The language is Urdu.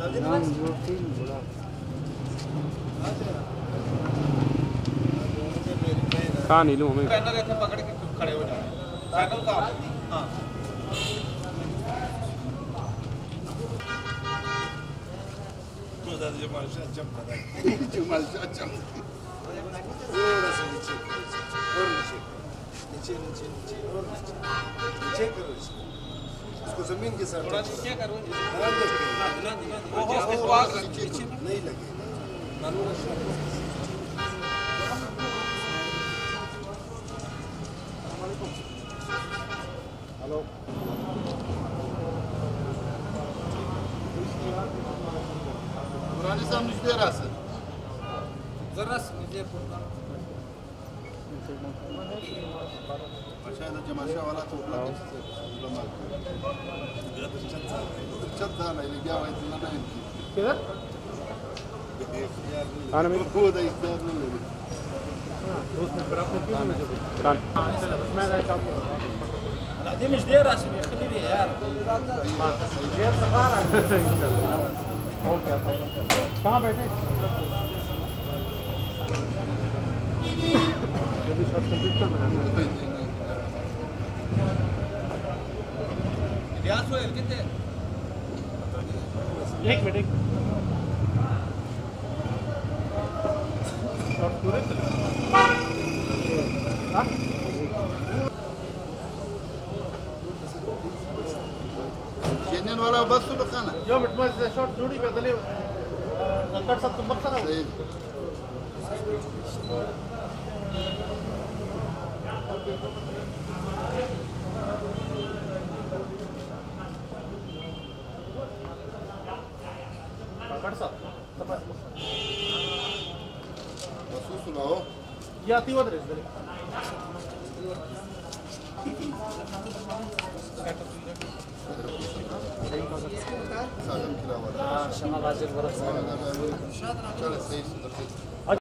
ہاں۔ نیلو ہمیں نیچے۔ نیچے۔ نیچے اور نیچے۔ نیچے کرو اسے اس کو زمین کے ساتھ نہیں لگے ہلو۔ صاحب نجبے رہا سر ذرا عشان الجماشة ولا تغلق الشتى على كذا؟ أنا من القوة يختار دي مش لي صغار أوكي الياس وين ایک منٹ ایک منٹ میں شارٹ جوڑی پہ دلی کٹ سب تم Buxa Barça. Também. Assusto não. E a tua três, dele. Salam kiravada. Ah, şama vazir burası. Şöyle seyiz.